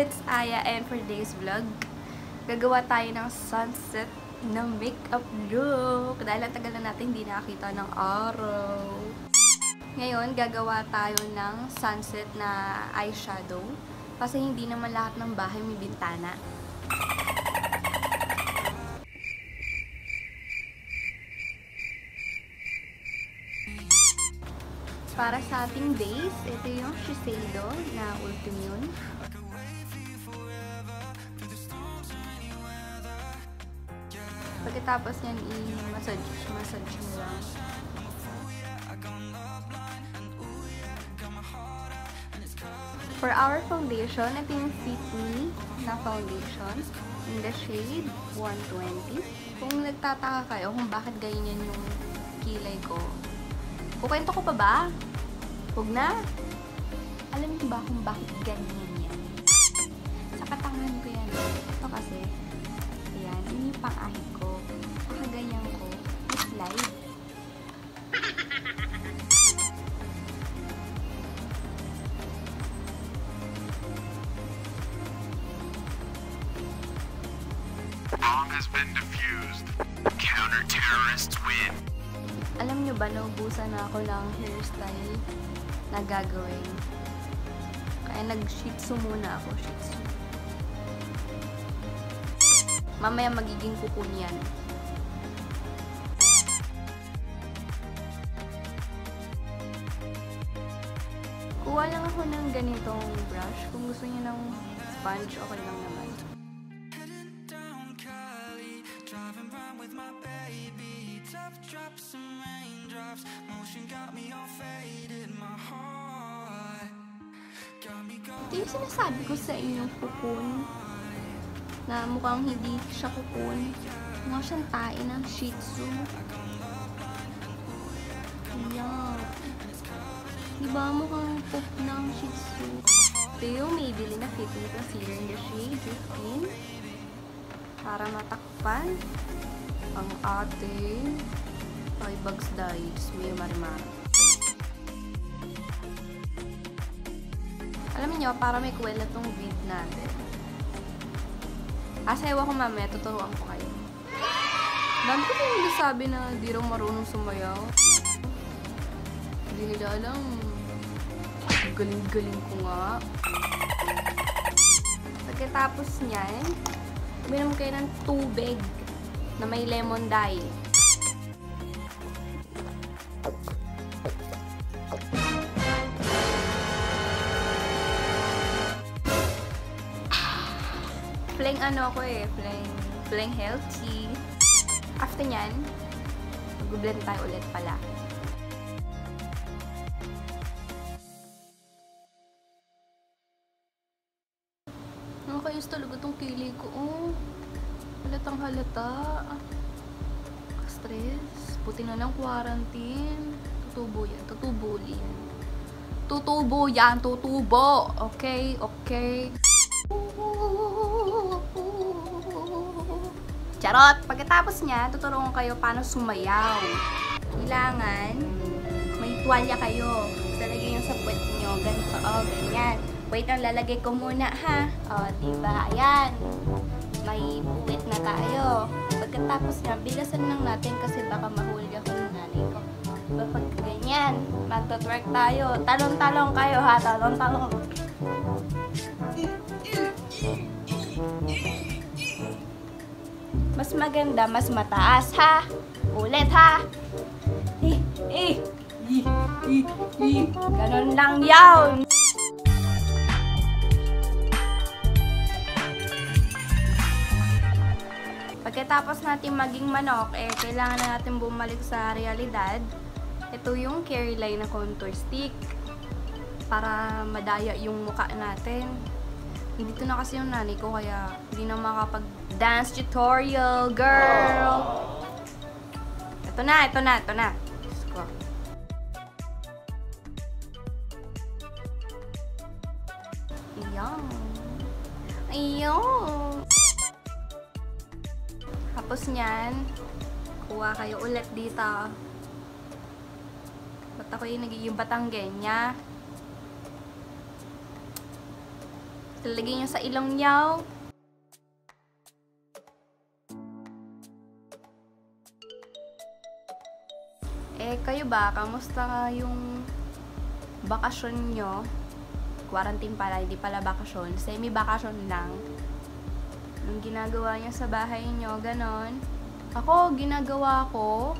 It's Aya and for today's vlog, gagawa tayo ng sunset ng makeup look. Dahil ang tagal na natin hindi nakakita ng araw. Ngayon, gagawa tayo ng sunset na eyeshadow. Kasi hindi naman lahat ng bahay may bintana. Para sa ating base, ito yung Shiseido na Ultimune. Pagkatapos niyan, i-massage, massage mo lang. For our foundation, ito yung Fit Me na foundation in the shade 120. Kung nagtataka kayo kung bakit ganyan yung kilay ko, kukwento ko pa ba? Huwag na. Alam niyo ba kung bakit ganyan yan? Sa katangan ko yan. Ito kasi, ayan, yun yung pang-ahit ko. Has been defused. Counter-terrorists win. Alam niyo ba, naubusan na ako ng hairstyle na gagawin. Kaya nag-shih tzu muna ako, shih tzu. Mamaya magiging kukun yan. Kuha lang ako ng ganitong brush. Kung gusto niyo ng sponge, okay lang naman. Ito yung sinasabi ko sa inyong kukun. Na mukhang hindi siya kukun. Mukha siyang tae ng shih tzu. Ayan. Diba mukhang poop ng shih tzu? Ito yung Maybelline na fitting concealer in the shade 15. Para matakpan ang ating Toy Bugs Dives. May marimar. Alam niyo, para may kwela tong vid natin. Asa ewan ko mamaya, tuturuan ko kayo. Dami ko yung nasabi na di raw marunong sumayaw. Hindi nila alam. Galing-galing ko nga. Pagkatapos niyan, uminom kayo ng tubig na may lemon dye. Playing ano ako eh, playing, playing healthy. After nyan, mag-blend tayo ulit pala. Nakakayos talaga tong kilay ko. Oh, halatang halata. Stress. Puti na ng quarantine. Tutubo yan. Tutubo yan. Tutubo yan. Tutubo. Okay? Okay? Charot! Pagkatapos niya, tuturuan kayo paano sumayaw. Kailangan, may tuwalya kayo. Talagay yung sa puwet nyo. Ganito, oh, ganyan. Wait lang, lalagay ko muna, ha? O, oh, diba? Ayan. May puwet na tayo. Pagkatapos niya, bilasan lang natin kasi baka mahuli ako ng nanay ko. Diba, pag ganyan, magtotwerk tayo. Talong-talong kayo, ha? Talong-talong. Mas maganda, mas mataas, ha? Ulit, ha? Eh, eh, eh, eh, eh. Ganun lang yawn. Pagkatapos natin maging manok, eh, kailangan na natin bumalik sa realidad. Ito yung carry line na contour stick para madaya yung mukha natin. Dito na kasi yung nanay ko kaya hindi na makapag-dance tutorial, girl! Ito na, ito na, ito na. Ayan. Ayan. Tapos niyan, kuha kayo ulit dito. Ba't ako yung nagiging batanggenya? Talagay nyo sa ilong nyo. Kayo ba? Kamusta yung bakasyon nyo? Quarantine pala, hindi pala bakasyon. Semi-bakasyon lang. Yung ginagawa nyo sa bahay nyo, ganon. Ako, ginagawa ko,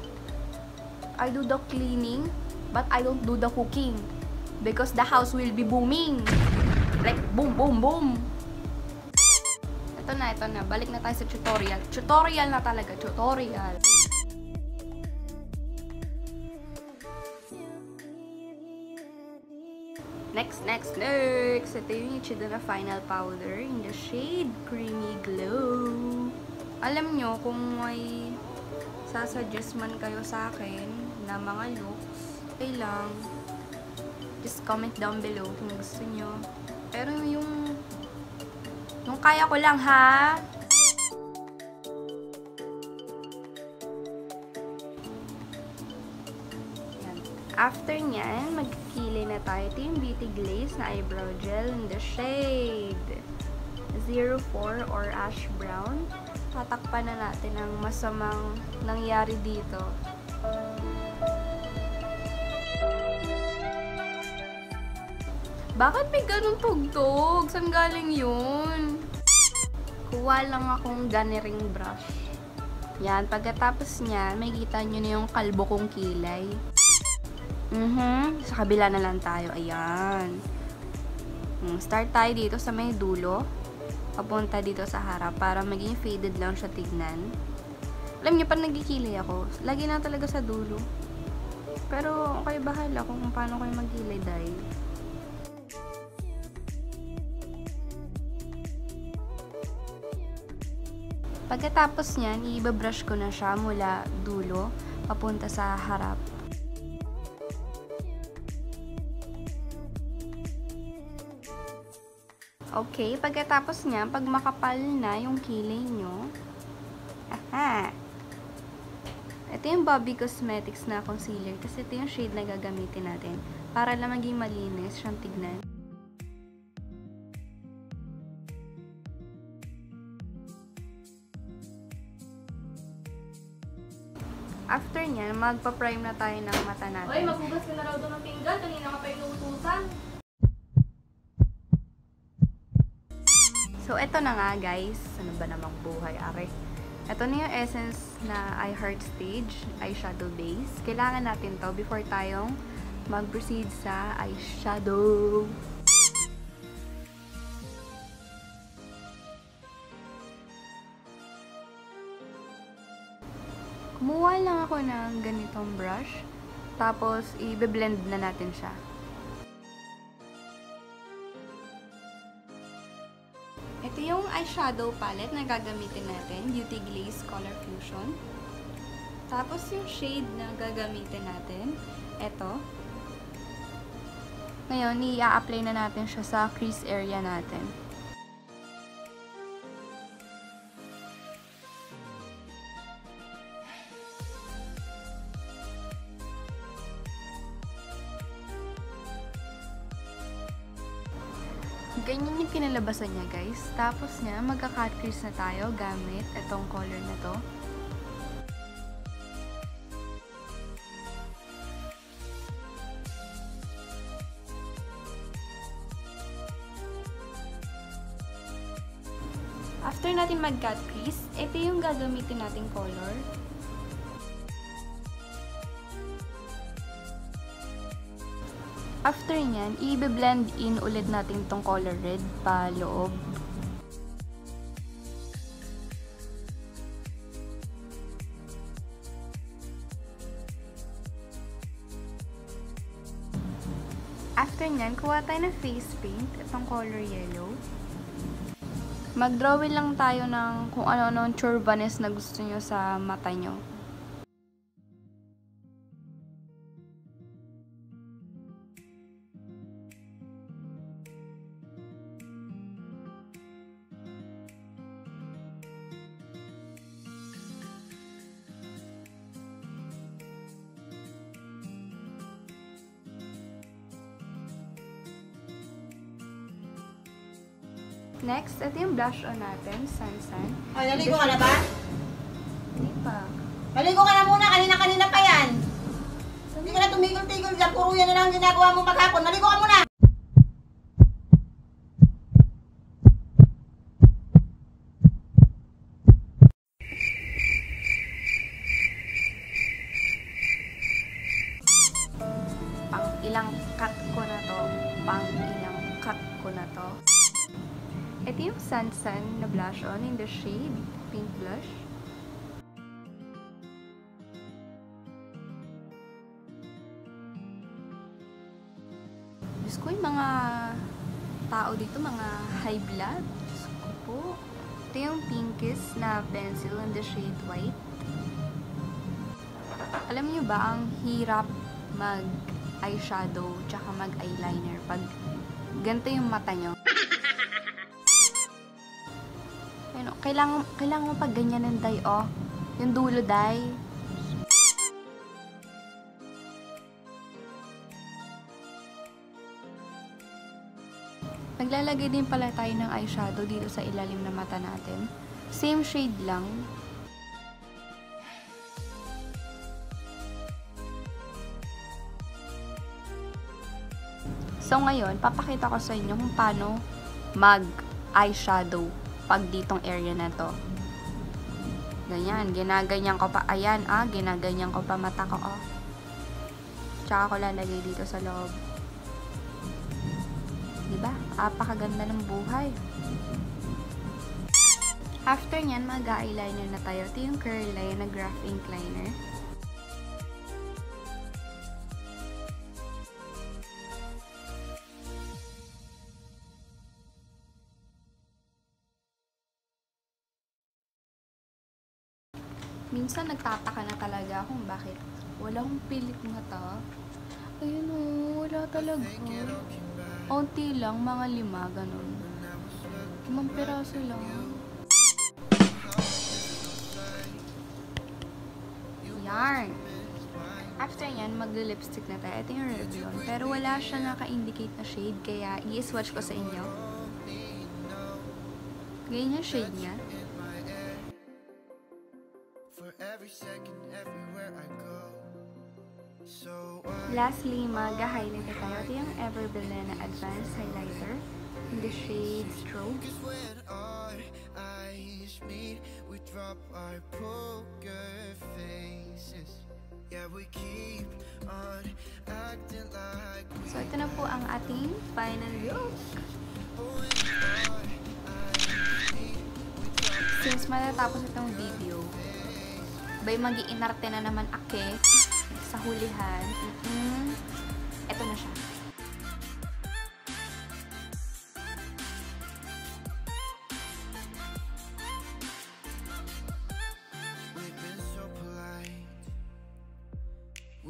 I do the cleaning, but I don't do the cooking. Because the house will be booming. Like, boom, boom, boom. Ito na, ito na. Balik na tayo sa tutorial. Tutorial na talaga, tutorial. Next, next, next! Ito yung Ichida na Final Powder in the shade Creamy Glow. Alam nyo, kung may sasuggest man kayo sa akin na mga looks, okay lang. Just comment down below kung gusto nyo. Pero yung yung kaya ko lang ha. After nyan, magkikili na tayo. Ito yung Beauty Glaze na eyebrow gel in the shade 04 or ash brown. Tatakpan na natin ang masamang nangyari dito. Bakit may ganun tugtog? Saan galing yun? Kuha lang akong ganiring brush. Yan, pagkatapos niyan, may kita nyo na yung kalbo kong kilay. Mhm, sa kabila na lang tayo. Ayan. Mm, Start tayo dito sa may dulo. Papunta dito sa harap para maging faded lang siya tignan. Alam niyo, pag nagkikilay ako, lagi na talaga sa dulo. Pero, kayo bahala kung paano kayo magkilay dahil. Pagkatapos niyan, i-brush ko na siya mula dulo papunta sa harap. Okay, pagkatapos niya, pag makapal na yung kilay nyo, aha! Ito yung Bobby Cosmetics na concealer kasi ito yung shade na gagamitin natin para lang maging malinis siyang tignan. After niyan, magpa-prime na tayo ng mata natin. Hoy, maghugas ka na raw doon ng pinggan. Kanina ka pa inuutusan. So, eto na nga guys. Ano ba namang buhay, are? Ito na yung essence na I Heart Stage eyeshadow base. Kailangan natin to before tayong mag-proceed sa eyeshadow. Kumuha lang ako ng ganitong brush. Tapos, i-blend na natin siya. Ito yung eyeshadow palette na gagamitin natin, Beauty Glaze Color Fusion. Tapos yung shade na gagamitin natin, ito. Ngayon, i-apply na natin siya sa crease area natin. Ganyan yung kinalabasan niya, guys. Tapos niya, magka-cut crease na tayo gamit itong color na to. After natin mag-cut crease, ito yung gagamitin nating color. After nyan, i-blend in ulit natin tong color red pa loob. After nyan, kuha tayo ng face paint, itong color yellow. Mag-drawing lang tayo ng kung ano-ano churbanes na gusto nyo sa mata nyo. Next, ito yung blush on natin, Sansan. O, naligo ka na ba? Hindi pa. Naligo ka na muna, kanina-kanina pa yan. Hindi ka na tumigil-tigil dyan, puro yan na lang ang ginagawa mo maghapon. Naligo ka muna! Pang ilang cut ko na to. Pang ilang cut ko na to. Ito yung Sansan na blush on in the shade Pink Blush. Diyos ko yung mga tao dito, mga high blood. Diyos ko po. Ito yung pinkiest na pencil in the shade white. Alam niyo ba, ang hirap mag eyeshadow tsaka mag eyeliner pag ganito yung mata nyo. Ano, kailangan, kailangan mo pag ganyan ng dye, oh. Yung dulo dye. Naglalagay din pala tayo ng eyeshadow dito sa ilalim ng mata natin. Same shade lang. So ngayon, papakita ko sa inyo kung paano mag eyeshadow pag ditong area na to. Ganyan, ginaganyan ko pa. Ayan, ah, ginaganyan ko pa mata ko, oh. Tsaka ko lalagay dito sa loob. Diba? Apakaganda ng buhay. After nyan, mag-eyeliner na tayo. Ito yung curl line na graph ink Minsan nagtataka na talaga kung bakit walang pilit mata. Ayun o, wala talaga. Onti lang, mga lima, ganun. Limang piraso lang. Yarn. After yan, mag-lipstick na tayo. Ito yung Revlon. Pero wala siya naka-indicate na shade, kaya i-swatch ko sa inyo. Ganyan yung shade niya. Lastly, mag-highlight na tayo. Ito yung Everbelena na Advanced Highlighter in the shade Stroke. So, ito na po ang ating final look. Since matatapos itong video, bay mag iinarte na naman ake sa hulihan. Mm Ito na siya.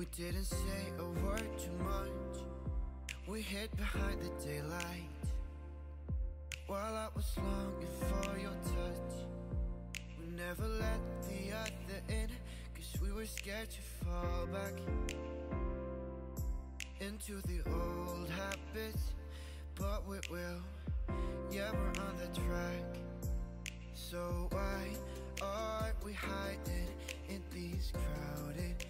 We didn't say a word too much. We hid behind the daylight. While I was longing for your touch. We never let the scared to fall back into the old habits. But we will. Yeah, we're on the track. So why are we hiding in these crowds?